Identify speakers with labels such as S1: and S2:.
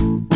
S1: you